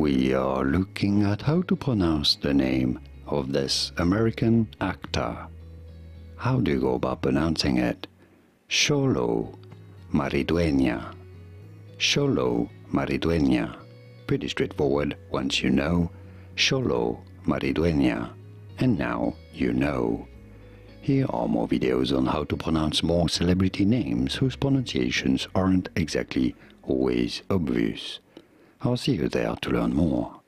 we are looking at how to pronounce the name of this American actor. How do you go about pronouncing it? Xolo Maridueña. Xolo Maridueña. Pretty straightforward once you know. Xolo Maridueña. And now you know. Here are more videos on how to pronounce more celebrity names whose pronunciations aren't exactly always obvious. I'll see you there to learn more.